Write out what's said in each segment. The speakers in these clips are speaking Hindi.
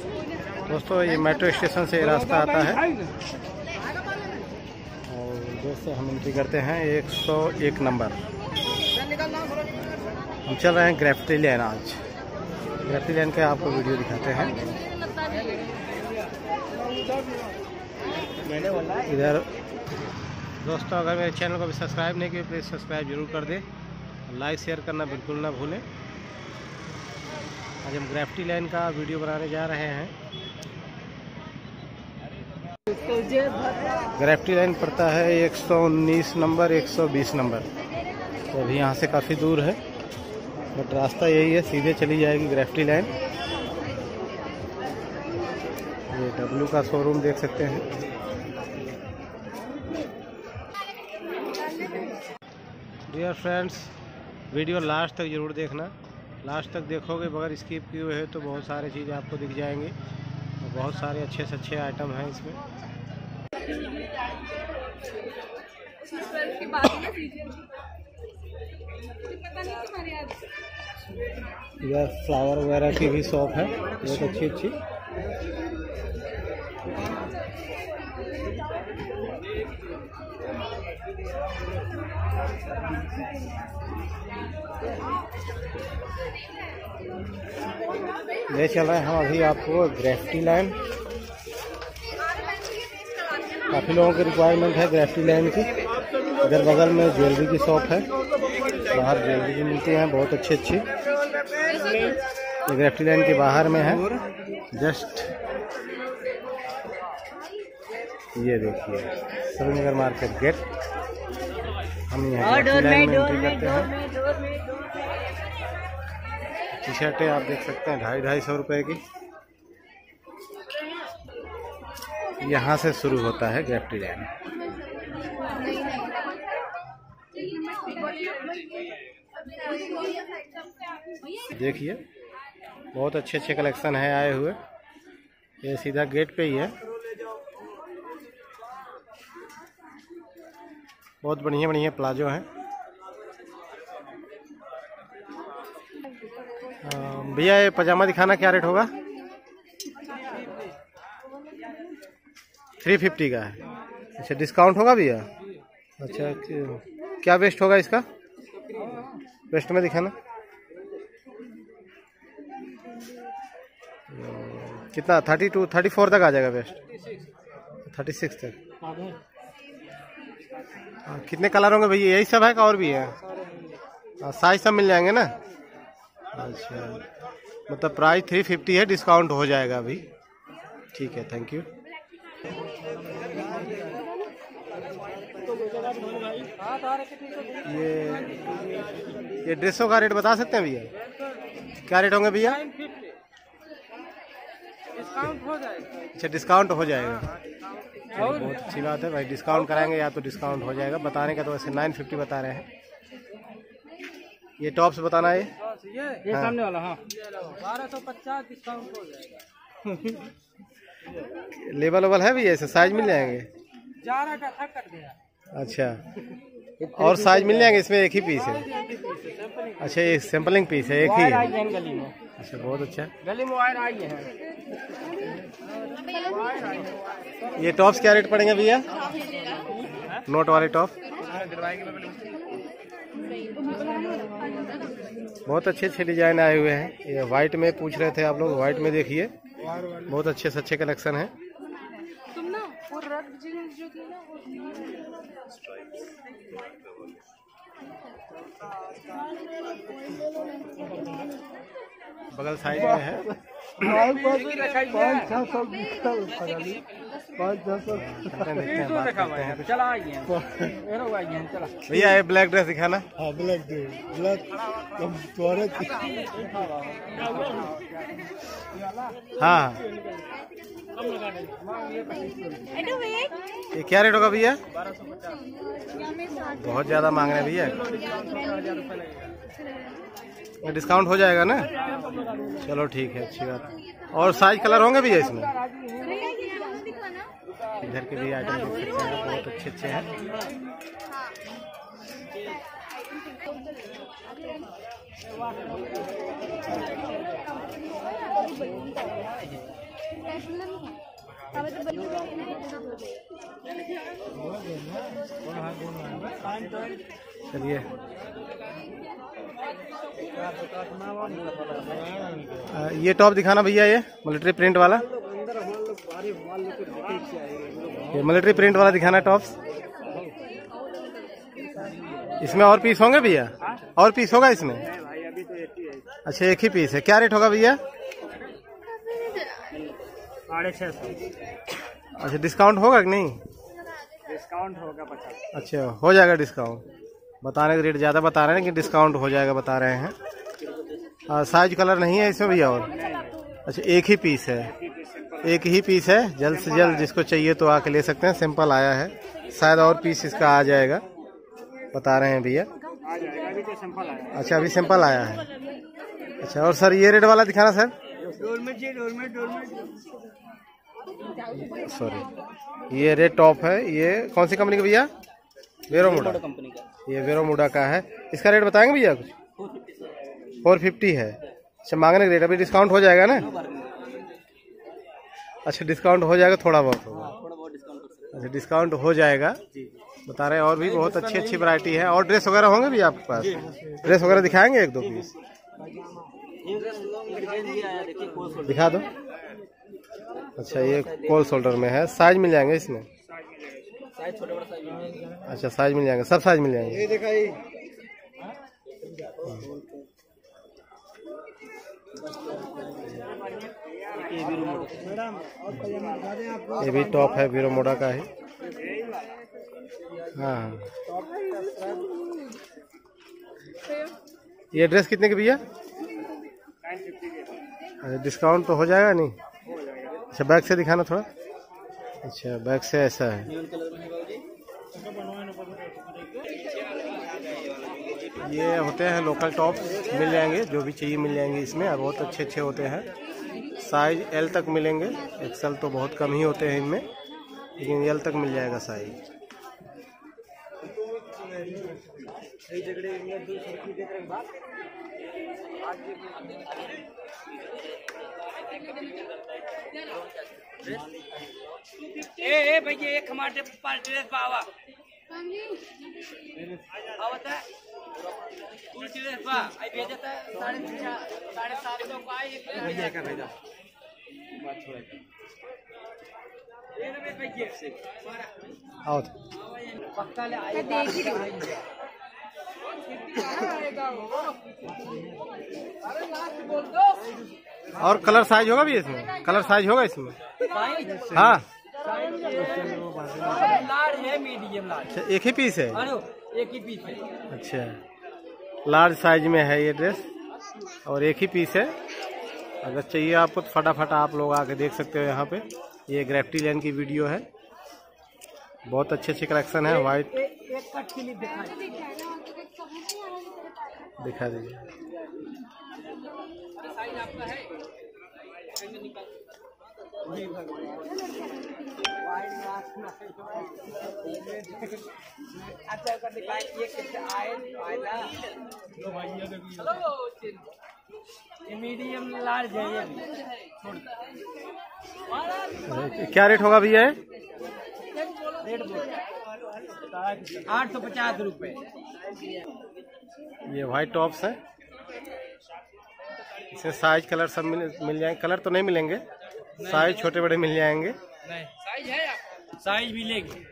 दोस्तों, ये मेट्रो स्टेशन से रास्ता आता है। और दोस्तों हम एंट्री करते हैं 101 नंबर। हम चल रहे हैं ग्रेफ्टी लैन आज। ग्रेफ्टी लैन का आपको वीडियो दिखाते हैं। इधर, दोस्तों, अगर मेरे चैनल को भी सब्सक्राइब नहीं किया प्लीज़ सब्सक्राइब ज़रूर कर दें। लाइक शेयर करना बिल्कुल ना भूलें। आज हम ग्रेफ्टी लाइन का वीडियो बनाने जा रहे हैं। ग्रेफ्टी लाइन पड़ता है 119 नंबर 120 नंबर। तो अभी यहाँ से काफ़ी दूर है, बट रास्ता यही है, सीधे चली जाएगी ग्रेफ्टी लाइन। ये डब्लू का शोरूम देख सकते हैं। डियर फ्रेंड्स वीडियो लास्ट तक ज़रूर देखना। लास्ट तक देखोगे बगैर स्किप किए हुए तो बहुत सारे चीज़ें आपको दिख जाएँगे। और बहुत सारे अच्छे से अच्छे आइटम हैं इसमें। इधर फ्लावर वगैरह की भी शॉप है बहुत अच्छी अच्छी। ले चल रहे हैं, हम अभी आपको ग्रेफ्टी लाइन काफ़ी लोगों की रिक्वायरमेंट है ग्रेफ्टी लाइन की। इधर बगल में ज्वेलरी की शॉप है। बाहर ज्वेलरी भी मिलती है, बहुत अच्छी अच्छी। ग्रेफ्टी लाइन के बाहर में है। जस्ट ये देखिए श्रीनगर मार्केट गेट हम यहाँ में टी शर्टें आप देख सकते हैं ढाई ढाई सौ रुपए की। यहाँ से शुरू होता है ग्रेफ्टी लाइन देखिए बहुत अच्छे अच्छे कलेक्शन है आए हुए। ये सीधा गेट पे ही है। बहुत बढ़िया बढ़िया प्लाजो हैं। भैया, ये पजामा दिखाना क्या रेट होगा? थ्री फिफ्टी का है। अच्छा डिस्काउंट होगा भैया? अच्छा क्या बेस्ट होगा इसका? बेस्ट में दिखाना। कितना? थर्टी टू, थर्टी फोर तक आ जाएगा बेस्ट। थर्टी सिक्स तक। हाँ, कितने कलर होंगे भैया? यही सब है का और भी है? साइज़ सब मिल जाएँगे ना? अच्छा। मतलब प्राइस थ्री फिफ्टी है डिस्काउंट हो जाएगा अभी। ठीक है थैंक यू ये ये ड्रेसों का रेट बता सकते हैं भैया? क्या रेट होंगे भैया? डिस्काउंट हो जाएगा। अच्छा डिस्काउंट हो जाएगा। बहुत अच्छी बात है। भाई डिस्काउंट कराएँगे या तो डिस्काउंट हो जाएगा। बताने का तो वैसे नाइन फिफ्टी बता रहे हैं। ये टॉप्स बताना है। ये ये हाँ। सामने वाला हाँ। बारह सौ पचास डिस्काउंट हो जाएगा। लेवल वेबल है भैया ऐसे? साइज़ मिल जाएँगे? ग्यारह का था कट गया। अच्छा। और साइज़ मिल जाएँगे इसमें एक ही पीस है? अच्छा ये सैम्पलिंग पीस है एक ही अच्छा बहुत अच्छा। गली में वायर आई है। ये टॉप्स क्या रेट पड़ेंगे भैया? नोट वाले टॉप बहुत अच्छे अच्छे डिज़ाइन आए हुए हैं। ये व्हाइट में पूछ रहे थे आप लोग व्हाइट में देखिए। बहुत अच्छे से अच्छे कलेक्शन है। बगल साइड में है। हैं, हैं। है है भैया ये ब्लैक ड्रेस दिखाना। हाँ ब्लैक दे ब्लैक हाँ। ये क्या रेट होगा भैया? बहुत ज़्यादा मांग रहे हैं भैया। डिस्काउंट हो जाएगा ना? चलो ठीक है अच्छी बात। और साइज़ कलर होंगे भैया इसमें? इधर के भी आइटम देख सकते हैं, बहुत अच्छे अच्छे हैं। चलिए। ये टॉप दिखाना भैया ये मिलिट्री प्रिंट वाला। ये मिलिट्री प्रिंट वाला दिखाना टॉप्स इसमें और पीस होंगे भैया? और पीस होगा इसमें? अच्छा एक ही पीस है। क्या रेट होगा भैया? साढ़े छः सौ अच्छा डिस्काउंट होगा कि नहीं? डिस्काउंट होगा पचास अच्छा हो जाएगा डिस्काउंट बताने का रेट ज़्यादा बता रहे हैं, लेकिन डिस्काउंट हो जाएगा, बता रहे हैं। साइज़ कलर नहीं है इसमें भैया और? अच्छा एक ही पीस है। एक ही पीस है। जल्द से जल्द जिसको चाहिए तो आके ले सकते हैं। सिंपल आया है। शायद और पीस इसका आ जाएगा। बता रहे हैं भैया। अच्छा अभी सिंपल आया है। अच्छा और सर ये रेड वाला दिखाना सर सॉरी ये रेड टॉप है। ये कौन सी कंपनी का भैया? वेरोमुडा कंपनी का ये वेरोमुडा का है। इसका रेट बताएँगे भैया कुछ? फोर फिफ्टी है। अच्छा मांगने का रेट अभी डिस्काउंट हो जाएगा ना? अच्छा डिस्काउंट हो जाएगा थोड़ा बहुत। होगा कर अच्छा डिस्काउंट हो जाएगा। बता रहे हैं और भी बहुत अच्छी अच्छी वैरायटी है। और ड्रेस वगैरह होंगे भी आपके पास? ड्रेस वगैरह दिखाएँगे एक दो पीस दिखा दो। अच्छा ये कोल शोल्डर में है। साइज़ मिल जाएँगे इसमें? अच्छा साइज़ मिल जाएँगे। सब साइज़ मिल जाएँगे। ये दिखाई ये। भी टॉप है वीरो मोडा का ही। हाँ। ये ड्रेस कितने की भैया? अच्छा डिस्काउंट तो हो जाएगा नहीं? अच्छा बैग से दिखाना थोड़ा। अच्छा बैग से ऐसा है। ये होते हैं लोकल टॉप, मिल जाएँगे, जो भी चाहिए मिल जाएँगे इसमें, और बहुत अच्छे अच्छे होते हैं। साइज़ एल तक मिलेंगे। एक्सल तो बहुत कम ही होते हैं इनमें लेकिन एल तक मिल जाएगा साइज़। ए ए भैया एक हमारे पास ड्रेस पावा आवत है ड्रेस पा आई भेजत है साढ़े साढ़े सात सौ का एक भेजा आओ और कलर साइज़ होगा भी इसमें? कलर साइज़ होगा इसमें? हाँ। मीडियम अच्छा एक ही पीस है? एक ही पीस है अच्छा। लार्ज साइज़ में है ये ड्रेस और एक ही पीस है? अगर चाहिए आपको तो फटाफट आप लोग आके देख सकते हो यहाँ पे। ये ग्रेफ्टी लैंड की वीडियो है। बहुत अच्छे अच्छे कलेक्शन है वाइट एक एक कट के लिए दिखाई। दिखा दीजिए। है अच्छा ये मीडियम लार्ज है ये क्या रेट होगा भैया रेट आठ सौ पचास रुपए। ये वाइट टॉप्स है। इसे साइज़ कलर सब मिल मिल जाएँगे। कलर तो नहीं मिलेंगे। साइज़ छोटे बड़े मिल जाएँगे। साइज़ है साइज़ मिलेगी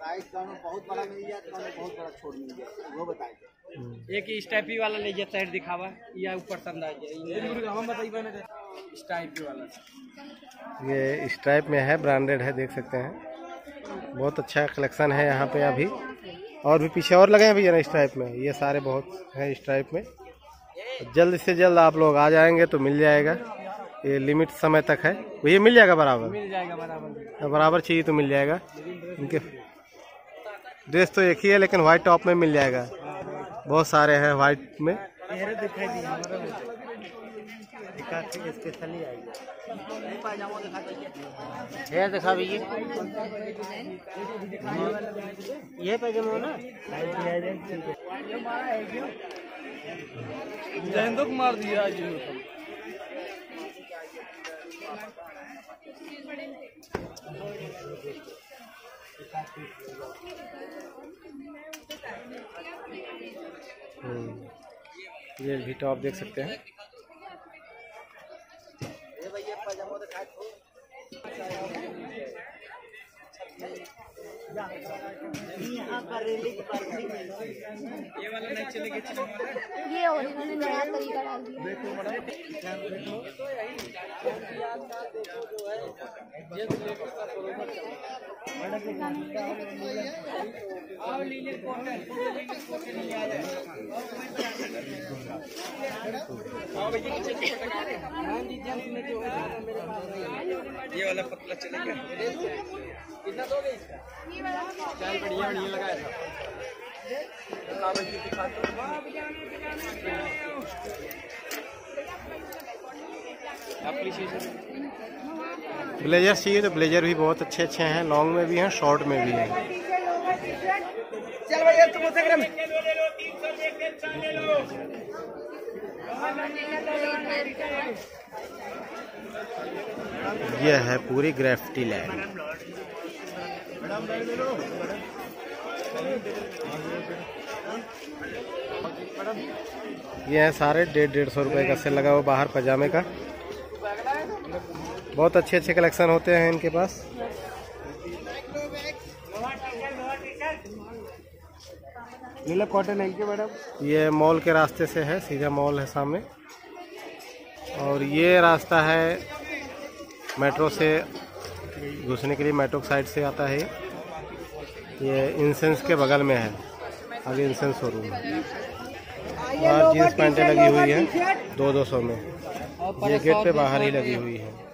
साइज़ बहुत बड़ा मिल जाए बहुत बड़ा छोड़ मिल जाए वो बताइए। एक स्टैपी वाला ले जाए साइड दिखावा। या ऊपर तंदा हम स्टाइपी वाला। ये स्ट्राइप में है ब्रांडेड है देख सकते हैं। बहुत अच्छा कलेक्शन है यहाँ पे अभी। और भी पीछे और लगे हैं भैया ना स्ट्राइप में। ये सारे बहुत हैं स्ट्राइप में। जल्द से जल्द आप लोग आ जाएँगे तो मिल जाएगा। ये लिमिट समय तक है। ये मिल जाएगा बराबर? मिल जाएगा बराबर। बराबर चाहिए तो मिल जाएगा। इनके ड्रेस तो एक ही है लेकिन व्हाइट टॉप में मिल जाएगा। बहुत सारे हैं व्हाइट में। पायजामा दिखा भैया ये पैजामा ना कुमार दिया आज हम्म। ये भी टॉप देख सकते हैं। ये भैया पजामा दिखा दो ये और इन्होंने नया तरीका डाल दिया। ये वाला पतला चलेगा। कितना दोगे इसका? चल बढ़िया बढ़िया लगाया था। एप्लीकेशन ब्लेजर चाहिए तो ब्लेजर भी बहुत अच्छे अच्छे हैं लॉन्ग में भी हैं शॉर्ट में भी हैं। यह है पूरी ग्रेफ्टी लैंड ये है सारे डेढ़ डेढ़ सौ रुपए का सेल लगा हुआ बाहर पजामे का। बहुत अच्छे अच्छे कलेक्शन होते हैं इनके पास। नीला कॉटन है मैडम ये मॉल के रास्ते से है, सीधा मॉल है सामने। और ये रास्ता है मेट्रो से, घुसने के लिए मेट्रो साइड से आता है। ये। इंसेंस के बगल में है, आगे इंसेंस शोरूम है। और जीन्स पैंटें लगी हुई हैं, दो दो सौ में। ये गेट पे बाहर ही लगी हुई है।